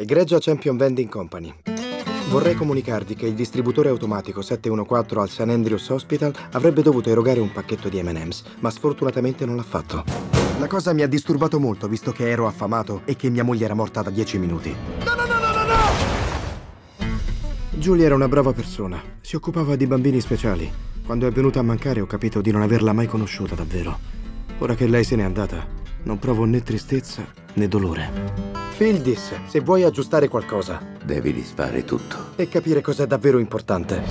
Egregia Champion Vending Company. Vorrei comunicarvi che il distributore automatico 714 al St. Andrews Hospital avrebbe dovuto erogare un pacchetto di M&M's, ma sfortunatamente non l'ha fatto. La cosa mi ha disturbato molto, visto che ero affamato e che mia moglie era morta da 10 minuti. No, no, no, no, no, no! Giulia era una brava persona. Si occupava di bambini speciali. Quando è venuta a mancare ho capito di non averla mai conosciuta davvero. Ora che lei se n'è andata, non provo né tristezza né dolore. Phil disse, se vuoi aggiustare qualcosa... Devi disfare tutto. E capire cos'è davvero importante.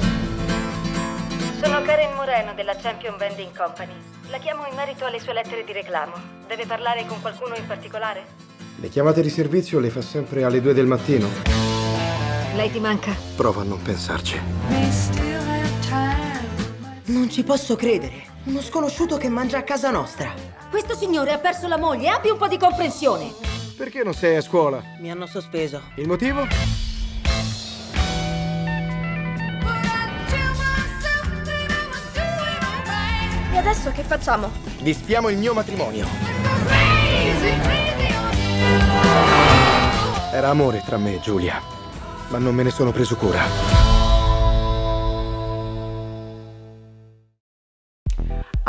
Sono Karen Moreno della Champion Vending Company. La chiamo in merito alle sue lettere di reclamo. Deve parlare con qualcuno in particolare? Le chiamate di servizio le fa sempre alle due del mattino. Lei ti manca? Prova a non pensarci. Non ci posso credere. Uno sconosciuto che mangia a casa nostra. Questo signore ha perso la moglie, abbi un po' di comprensione. Perché non sei a scuola? Mi hanno sospeso. Il motivo? E adesso che facciamo? Disfiamo il mio matrimonio. Era amore tra me e Giulia, ma non me ne sono preso cura.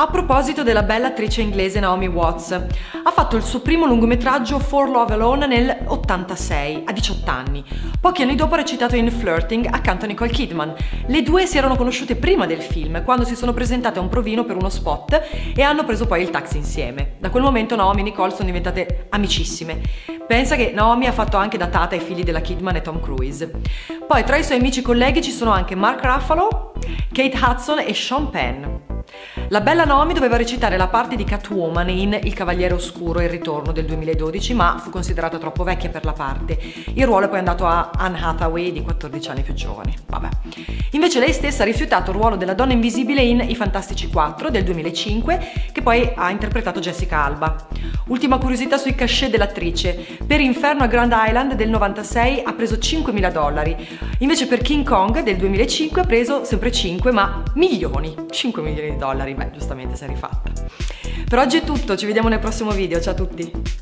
A proposito della bella attrice inglese Naomi Watts, ha fatto il suo primo lungometraggio For Love Alone nel 86, a 18 anni. Pochi anni dopo ha recitato in Flirting accanto a Nicole Kidman. Le due si erano conosciute prima del film, quando si sono presentate a un provino per uno spot e hanno preso poi il taxi insieme. Da quel momento Naomi e Nicole sono diventate amicissime. Pensa che Naomi ha fatto anche da tata ai figli della Kidman e Tom Cruise. Poi tra i suoi amici colleghi ci sono anche Mark Ruffalo, Kate Hudson e Sean Penn. La bella Naomi doveva recitare la parte di Catwoman in Il Cavaliere Oscuro, il ritorno del 2012, ma fu considerata troppo vecchia per la parte. Il ruolo è poi andato a Anne Hathaway di 14 anni più giovane. Vabbè. Invece lei stessa ha rifiutato il ruolo della donna invisibile in I Fantastici 4 del 2005, che poi ha interpretato Jessica Alba. Ultima curiosità sui cachet dell'attrice. Per Inferno a Grand Island del 96 ha preso 5.000 dollari, invece per King Kong del 2005 ha preso sempre 5, ma milioni, 5 milioni di dollari, beh giustamente si è rifatta. Per oggi è tutto, ci vediamo nel prossimo video, ciao a tutti!